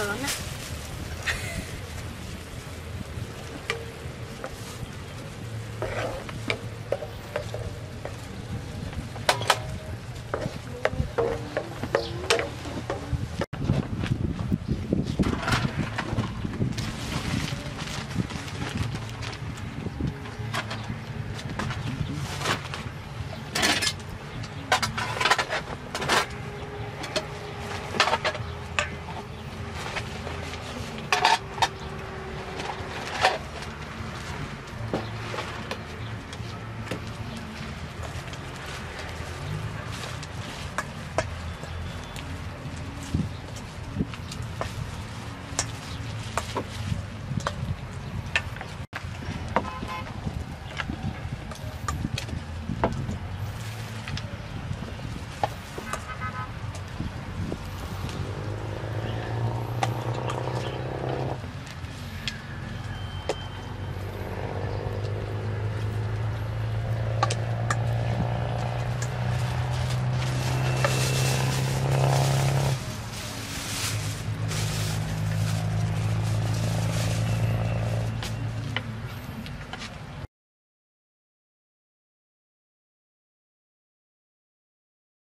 河呢